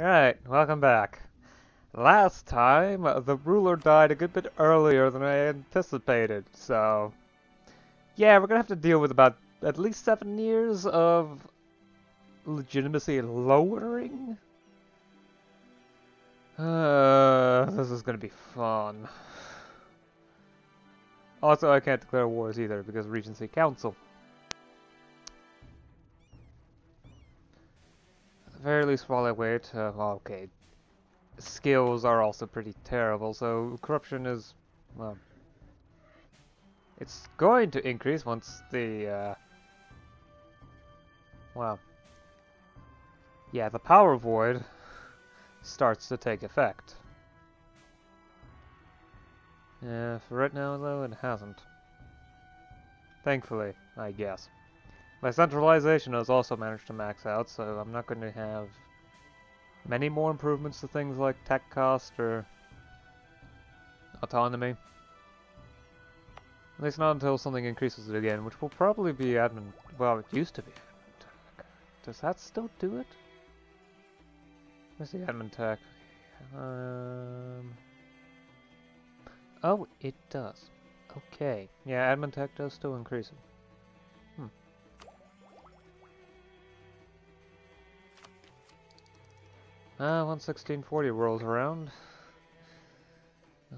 Alright, welcome back. Last time, the ruler died a good bit earlier than I anticipated, so... Yeah, we're gonna have to deal with about at least seven years of legitimacy lowering? Uh, this is gonna be fun. Also, I can't declare wars either because Regency Council. At small very least, while I wait, uh, well, okay, skills are also pretty terrible, so corruption is, well, it's going to increase once the, uh, well, yeah, the power void starts to take effect. Yeah, for right now though, it hasn't. Thankfully, I guess. My centralization has also managed to max out, so I'm not going to have many more improvements to things like tech cost or autonomy. At least not until something increases it again, which will probably be admin... Well, it used to be. Does that still do it? Where's the admin tech? Um... Oh, it does. Okay. Yeah, admin tech does still increase it. Ah, uh, 11640 rolls around.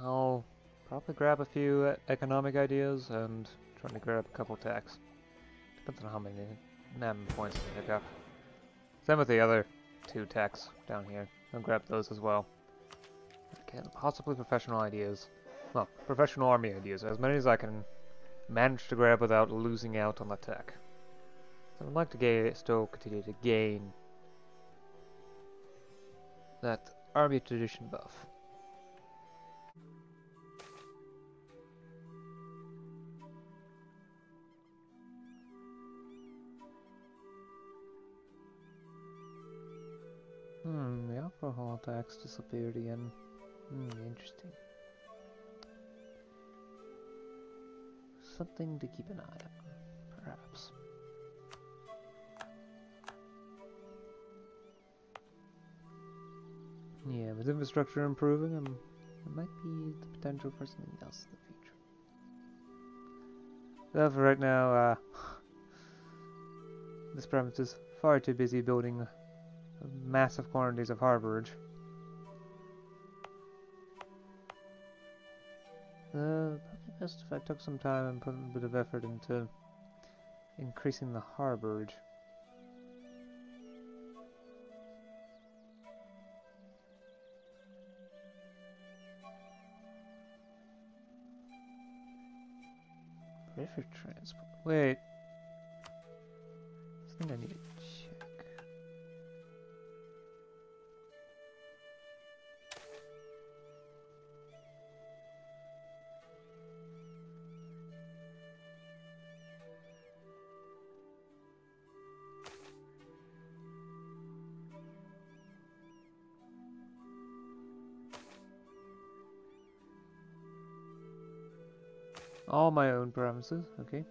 I'll probably grab a few economic ideas and try to grab a couple techs. Depends on how many NAM points I pick up. Same with the other two techs down here. I'll grab those as well. Okay, possibly professional ideas. Well, professional army ideas, as many as I can manage to grab without losing out on the tech. So I'd like to still continue to gain that army tradition buff. Hmm, the alcohol tax disappeared again. Hmm, interesting. something to keep an eye on, perhaps. Yeah, with infrastructure improving, um, there might be the potential for something else in the future. But for right now, uh, this premise is far too busy building massive quantities of harborage. Uh, best if I took some time and put a bit of effort into increasing the harborage. Transport. Wait. I think I need All my own premises, okay.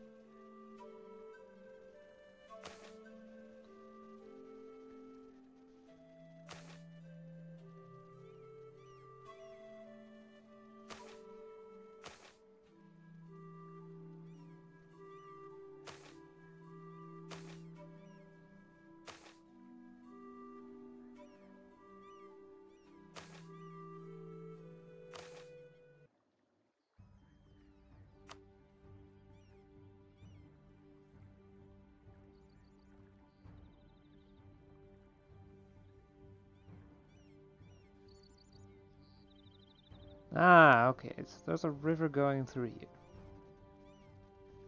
Ah, okay. There's a river going through here.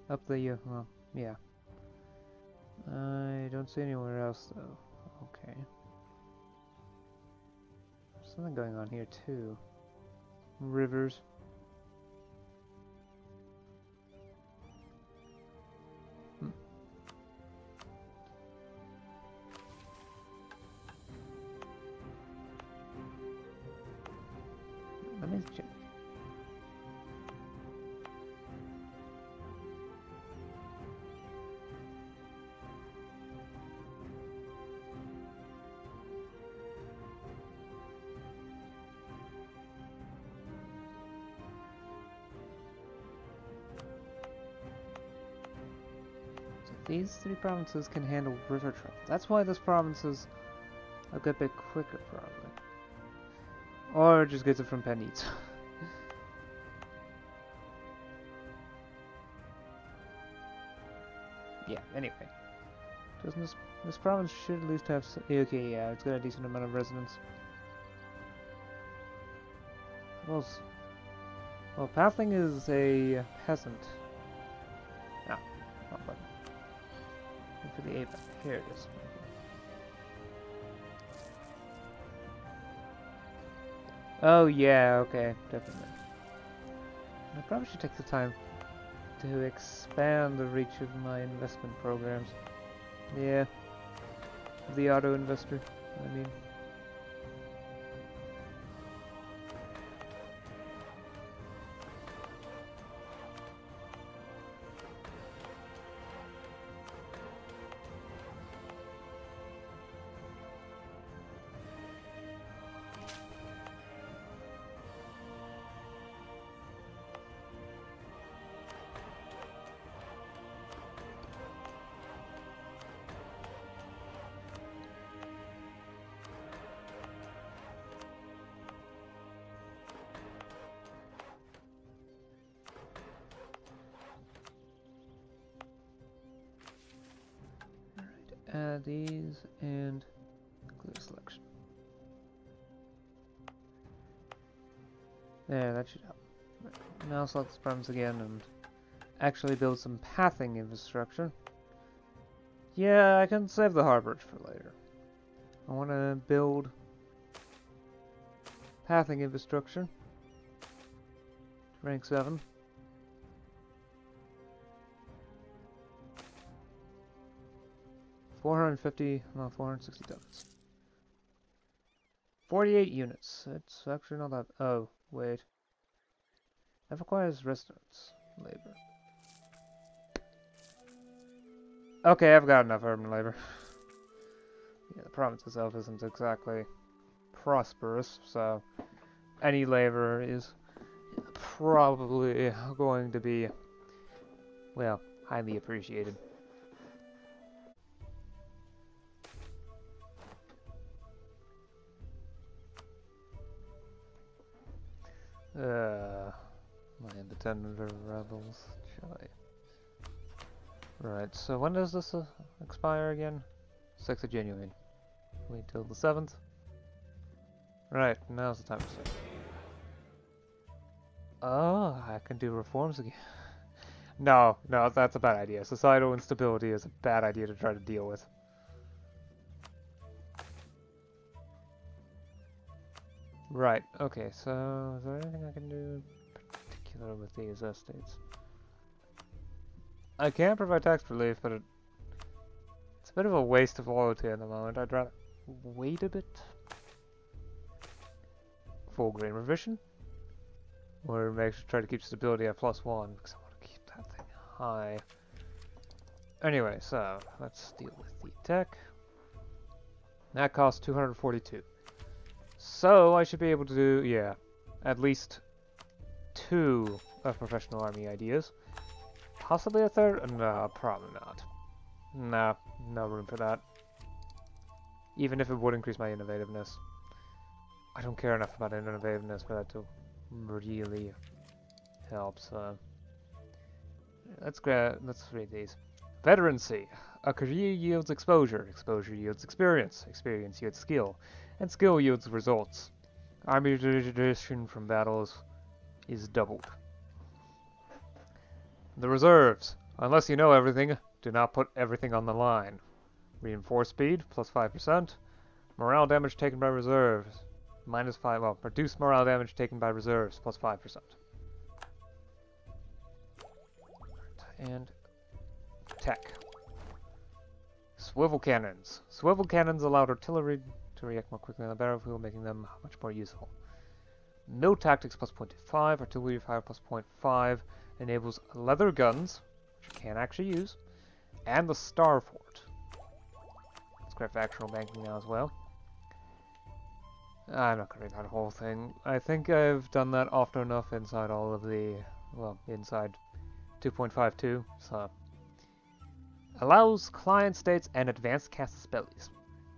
Up the, uh, well, yeah. I don't see anywhere else though. Okay. There's something going on here too. Rivers. These three provinces can handle river travel. That's why this province is a good bit quicker, probably. Or just gets it from Penneats. yeah, anyway. Doesn't this, this province should at least have... Okay, yeah, it's got a decent amount of residents. Well, well, Pathling is a peasant. The ape. Here it is. Oh yeah, okay, definitely. I probably should take the time to expand the reach of my investment programs. Yeah. The auto investor, I mean. Add these and clear selection. There, that should help. Now select the problems again and actually build some pathing infrastructure. Yeah, I can save the harbor for later. I want to build pathing infrastructure. Rank 7. 450, no, 460 tons. 48 units. It's actually not that. Oh, wait. That requires residence labor. Okay, I've got enough urban labor. yeah, the province itself isn't exactly prosperous, so any labor is probably going to be, well, highly appreciated. Uh, my independent rebels. Chile. Right, so when does this uh, expire again? 6th of January. Wait till the 7th. Right, now's the time to start. Oh, I can do reforms again. no, no, that's a bad idea. Societal instability is a bad idea to try to deal with. Right, okay, so is there anything I can do particular with these estates? I can provide tax relief, but it, it's a bit of a waste of loyalty at the moment. I'd rather wait a bit. Full grain revision. Or make sure try to keep stability at plus one, because I want to keep that thing high. Anyway, so let's deal with the tech. That costs 242. So I should be able to do, yeah, at least two of professional army ideas. Possibly a third? No, probably not. Nah, no room for that. Even if it would increase my innovativeness. I don't care enough about innovativeness for that to really help, so... Let's grab, let's read these. Veterancy. A career yields exposure. Exposure yields experience. Experience yields skill and skill yields results. Army tradition from battles is doubled. The reserves. Unless you know everything, do not put everything on the line. Reinforce speed, plus 5%. Morale damage taken by reserves, minus 5, well, reduce morale damage taken by reserves, plus 5%. And tech. Swivel cannons. Swivel cannons allowed artillery to react more quickly on the battlefield, making them much more useful. No tactics plus 0.5, artillery fire plus 0.5, enables leather guns, which you can actually use, and the star fort. Let's grab fractional banking now as well. I'm not going to read that whole thing. I think I've done that often enough inside all of the, well, inside 2.52, so Allows client states and advanced cast spells.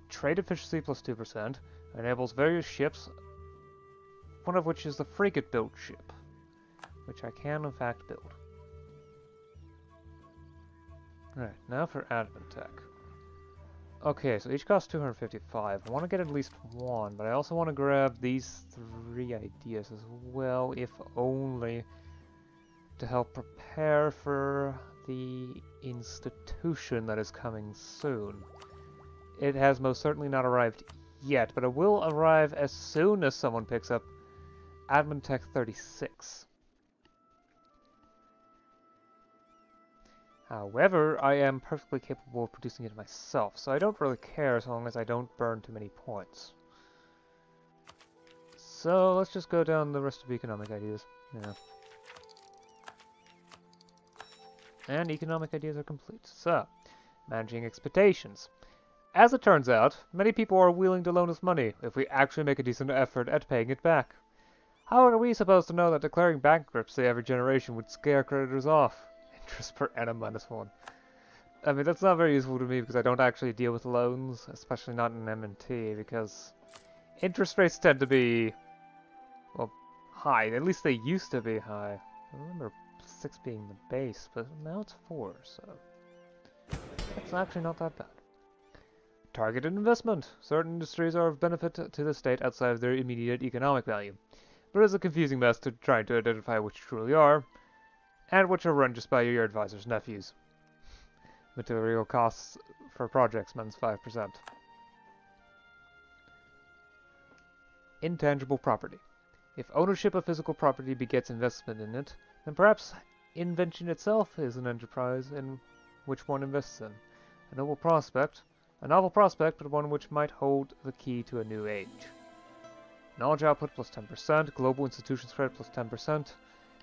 Trade efficiency plus 2%. Enables various ships, one of which is the frigate built ship, which I can in fact build. Alright, now for admin tech. Okay, so each costs 255. I want to get at least one, but I also want to grab these three ideas as well, if only to help prepare for the institution that is coming soon. It has most certainly not arrived yet, but it will arrive as soon as someone picks up Admin Tech 36. However, I am perfectly capable of producing it myself, so I don't really care as long as I don't burn too many points. So let's just go down the rest of the economic ideas. Yeah. And economic ideas are complete. So, managing expectations. As it turns out, many people are willing to loan us money if we actually make a decent effort at paying it back. How are we supposed to know that declaring bankruptcy every generation would scare creditors off? Interest per annum minus one. I mean, that's not very useful to me because I don't actually deal with loans, especially not in M&T, because interest rates tend to be, well, high. At least they used to be high. I remember 6 being the base, but now it's 4, so that's actually not that bad. Targeted investment. Certain industries are of benefit to the state outside of their immediate economic value, but it's a confusing mess to try to identify which truly are, and which are run just by your advisor's nephews. Material costs for projects means 5%. Intangible property. If ownership of physical property begets investment in it, then perhaps invention itself is an enterprise in which one invests in. A noble prospect, a novel prospect, but one which might hold the key to a new age. Knowledge output plus 10%, global institution spread plus 10%,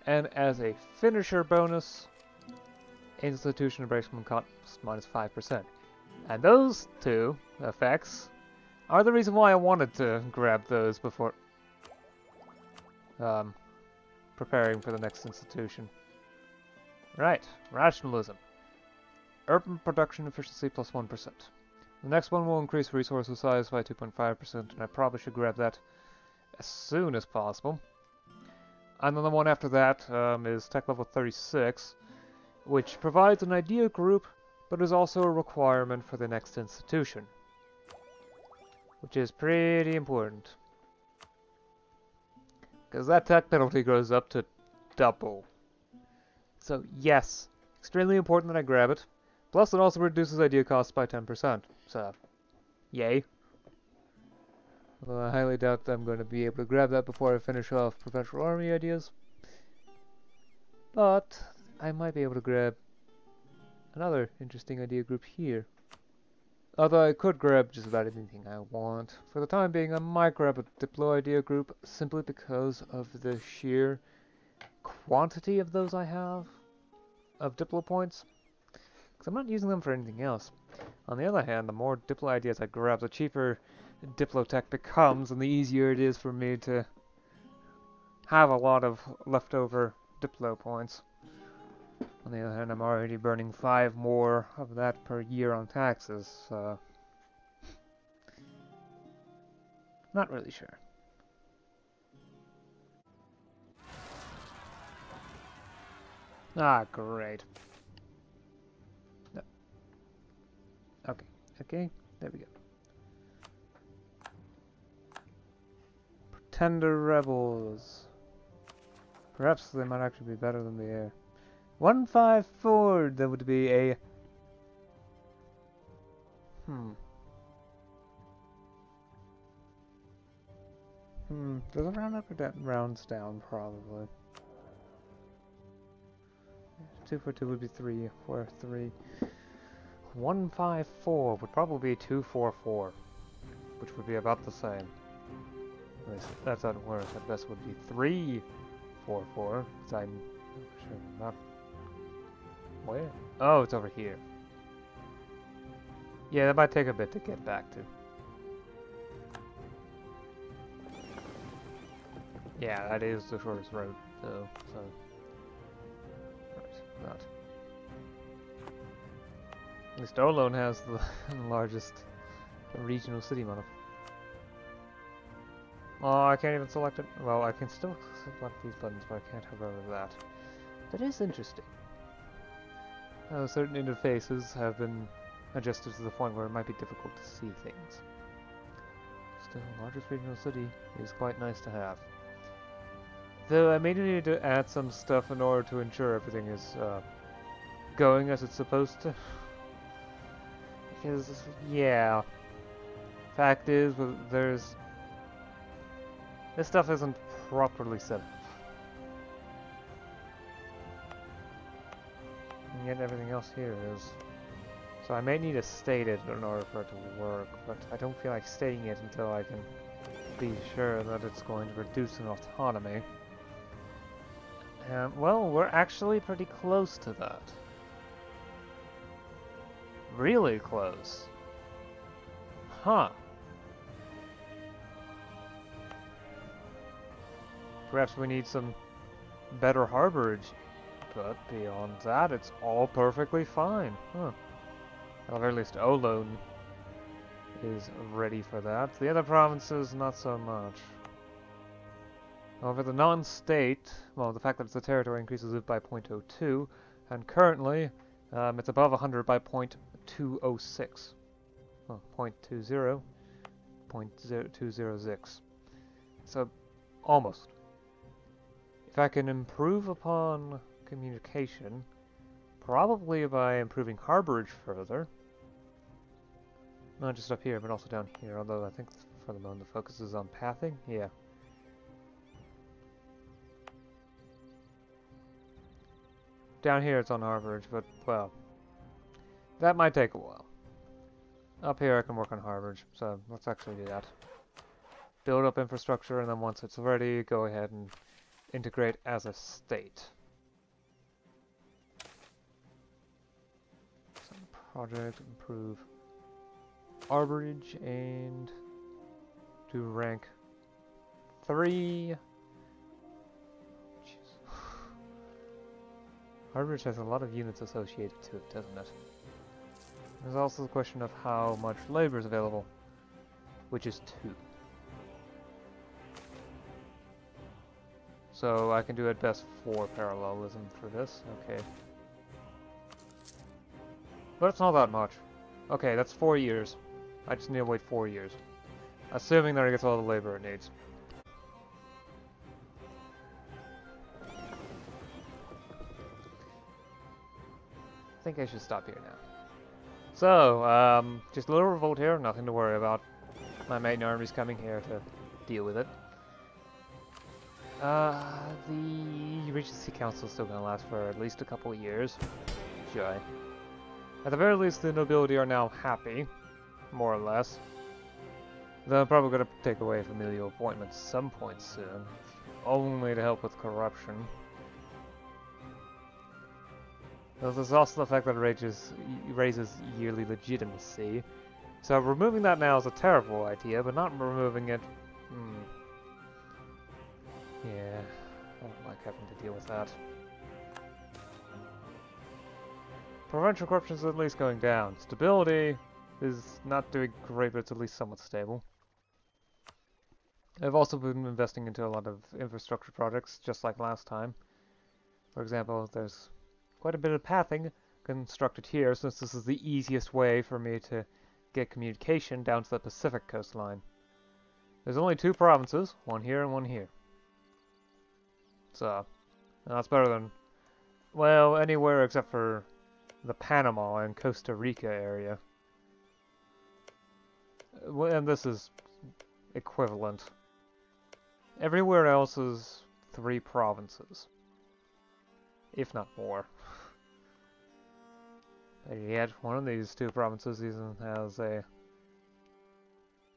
and as a finisher bonus, institution embracement cost minus 5%. And those two effects are the reason why I wanted to grab those before um, preparing for the next institution. Right, rationalism. Urban production efficiency plus 1. The next one will increase resource size by 2.5%, and I probably should grab that as soon as possible. And then the one after that um, is tech level 36, which provides an idea group, but is also a requirement for the next institution. Which is pretty important. Because that tech penalty goes up to double. So yes, extremely important that I grab it. Plus it also reduces idea costs by 10%. So, yay. Although I highly doubt that I'm going to be able to grab that before I finish off Perpetual Army ideas. But, I might be able to grab another interesting idea group here. Although I could grab just about anything I want. For the time being, I might grab a Diplo idea group simply because of the sheer quantity of those I have, of Diplo points. Because I'm not using them for anything else. On the other hand, the more Diplo ideas I grab, the cheaper Diplotech becomes, and the easier it is for me to have a lot of leftover Diplo points. On the other hand, I'm already burning five more of that per year on taxes, so... Not really sure. Ah, great. No. Okay, okay, there we go. Pretender Rebels. Perhaps they might actually be better than the heir. 154, that would be a... Hmm. Hmm, does it round up or down? Rounds down, probably. 2 for 2 would be 3 for 3. 154 would probably be 244, which would be about the same. At least That's not worse. At best would be 344, because I'm sure not. Where? Oh, it's over here. Yeah, that might take a bit to get back to. Yeah, that is the shortest road, though, so... Right, that. least Olone has the largest regional city model. Oh, I can't even select it. Well, I can still select these buttons, but I can't hover over that. That is interesting. Uh, certain interfaces have been adjusted to the point where it might be difficult to see things. Still, largest regional city is quite nice to have. Though I may need to add some stuff in order to ensure everything is uh, going as it's supposed to. Because, yeah. Fact is, there's... This stuff isn't properly set up. And yet everything else here is. So I may need to state it in order for it to work, but I don't feel like stating it until I can be sure that it's going to reduce in autonomy. And, well, we're actually pretty close to that. Really close. Huh. Perhaps we need some better harborage. But beyond that, it's all perfectly fine. Huh. At the very least, Olone is ready for that. The other provinces, not so much. However, the non-state, well, the fact that it's a territory increases it by 0.02, and currently um, it's above 100 by 0.206. Well, 0.20, 0.206. So, almost. If I can improve upon communication, probably by improving harborage further, not just up here, but also down here, although I think for the moment the focus is on pathing, yeah. Down here it's on harborage, but, well, that might take a while. Up here I can work on harborage, so let's actually do that. Build up infrastructure, and then once it's ready, go ahead and integrate as a state. Some project, improve harborage, and do rank 3 Harborage has a lot of units associated to it, doesn't it? There's also the question of how much labor is available, which is 2. So I can do at best 4 parallelism for this, okay. But it's not that much. Okay, that's 4 years. I just need to wait 4 years. Assuming that it gets all the labor it needs. I think I should stop here now. So, um, just a little revolt here, nothing to worry about. My main army's coming here to deal with it. Uh, the Regency Council is still going to last for at least a couple of years. Joy. At the very least, the nobility are now happy, more or less. They're probably going to take away familial appointments some point soon, only to help with corruption. There's also the fact that it raises, raises yearly legitimacy. So removing that now is a terrible idea, but not removing it... Hmm. Yeah, I don't like having to deal with that. Provincial corruption is at least going down. Stability is not doing great, but it's at least somewhat stable. I've also been investing into a lot of infrastructure projects, just like last time. For example, there's quite a bit of pathing constructed here since this is the easiest way for me to get communication down to the Pacific coastline. There's only two provinces, one here and one here. So, that's better than, well, anywhere except for the Panama and Costa Rica area. And this is equivalent. Everywhere else is three provinces. If not more. Yet, one of these two provinces even has a...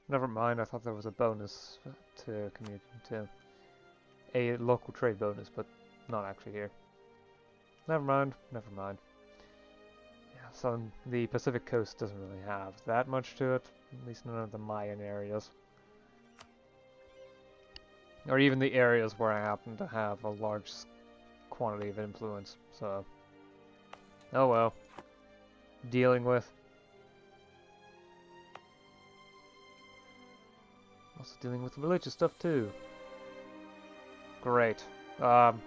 Never mind, I thought there was a bonus to community to a local trade bonus, but not actually here. Never mind, never mind. Yeah, so the Pacific coast doesn't really have that much to it, at least none of the Mayan areas. Or even the areas where I happen to have a large quantity of influence, so... Oh well. Dealing with. Also dealing with religious stuff too. Great. Um,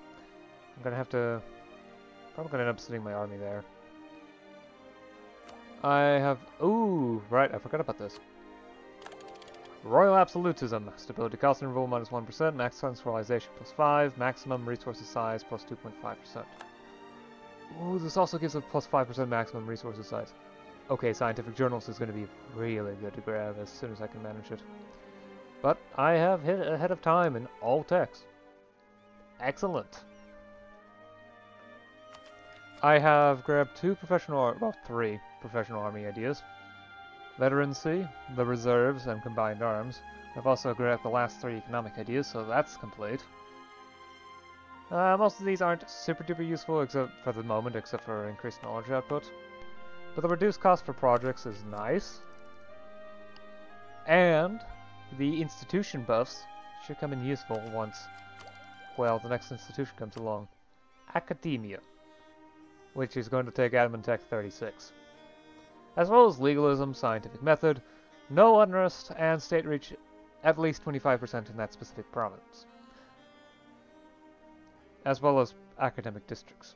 I'm gonna have to... Probably gonna end up sending my army there. I have... Ooh, right, I forgot about this. Royal Absolutism. Stability cost interval minus 1%, max centralization plus 5, maximum resources size plus 2.5%. Ooh, this also gives a plus 5% maximum resources size. Okay, Scientific Journals is going to be really good to grab as soon as I can manage it. But I have hit ahead of time in all techs. Excellent. I have grabbed two professional, well, three professional army ideas. Veterancy, the reserves, and combined arms. I've also grabbed the last three economic ideas, so that's complete. Uh, most of these aren't super duper useful except for the moment, except for increased knowledge output. But the reduced cost for projects is nice. And the institution buffs should come in useful once, well, the next institution comes along. Academia, which is going to take Admin Tech 36. As well as legalism, scientific method, no unrest, and state reach at least 25% in that specific province as well as academic districts.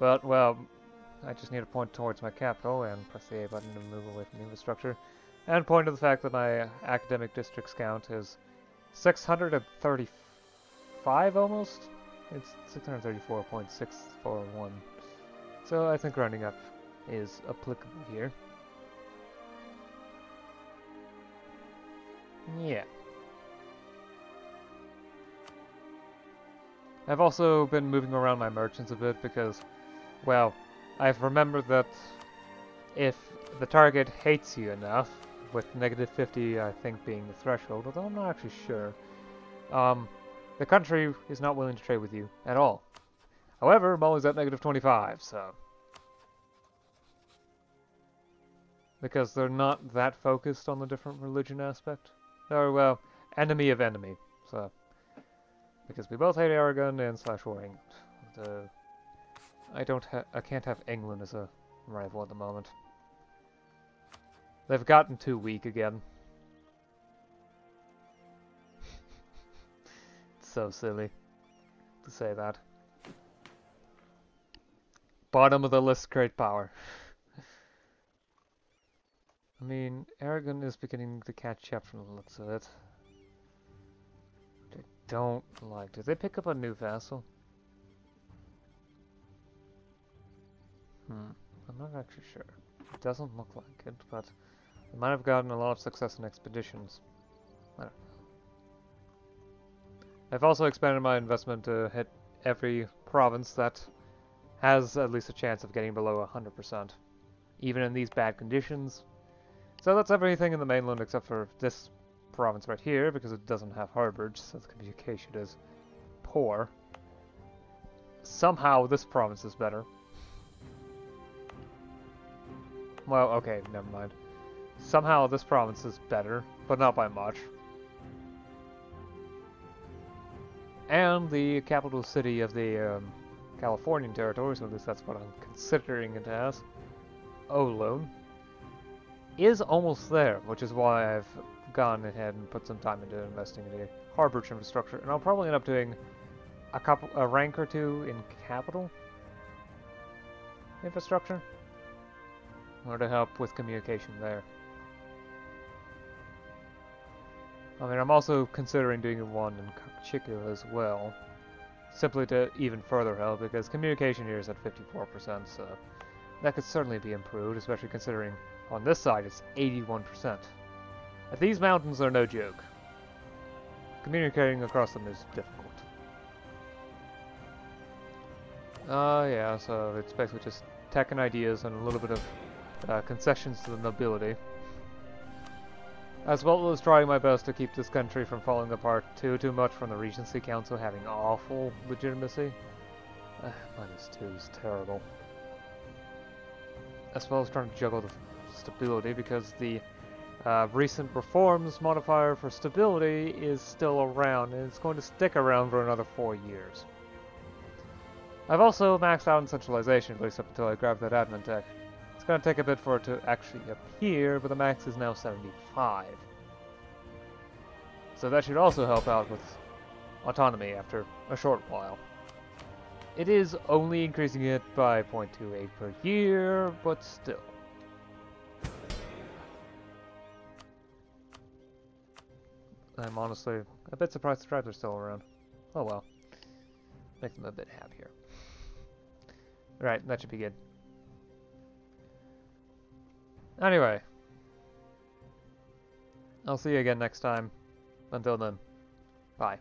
But, well, I just need to point towards my capital and press the A button to move away from the infrastructure. And point to the fact that my academic districts count is 635 almost? It's 634.641. So I think rounding up is applicable here. Yeah. I've also been moving around my merchants a bit because, well, I've remembered that if the target hates you enough, with negative 50 I think being the threshold, although I'm not actually sure, um, the country is not willing to trade with you at all. However, I'm always at negative 25, so... Because they're not that focused on the different religion aspect. Or, well, enemy of enemy, so... Because we both hate Aragon and slash war England. I don't I can't have England as a rival at the moment. They've gotten too weak again. it's so silly to say that. Bottom of the list, great power. I mean, Aragon is beginning to catch up from the looks of it don't like. Did they pick up a new vassal? Hmm. I'm not actually sure. It doesn't look like it, but they might have gotten a lot of success in expeditions. I don't know. I've also expanded my investment to hit every province that has at least a chance of getting below 100%, even in these bad conditions. So that's everything in the mainland except for this province right here because it doesn't have harbors, so the communication is poor. Somehow this province is better. Well, okay, never mind. Somehow this province is better, but not by much. And the capital city of the um, Californian territories, at least that's what I'm considering it as, Olone, is almost there, which is why I've gone ahead and put some time into investing in the harbor infrastructure, and I'll probably end up doing a couple, a rank or two in capital infrastructure in order to help with communication there. I mean, I'm also considering doing one in particular as well, simply to even further help, because communication here is at 54%, so that could certainly be improved, especially considering on this side it's 81%. These mountains are no joke. Communicating across them is difficult. Uh, yeah, so it's basically just tech and ideas and a little bit of uh, concessions to the nobility. As well as trying my best to keep this country from falling apart too too much from the Regency Council having awful legitimacy. Uh, minus two is terrible. As well as trying to juggle the stability because the uh, recent reforms modifier for stability is still around, and it's going to stick around for another four years. I've also maxed out on centralization, at least up until I grab that admin tech. It's gonna take a bit for it to actually appear, but the max is now 75. So that should also help out with autonomy after a short while. It is only increasing it by 0.28 per year, but still. I'm honestly a bit surprised the tribes are still around. Oh well. Make them a bit happier. Right, that should be good. Anyway. I'll see you again next time. Until then, bye.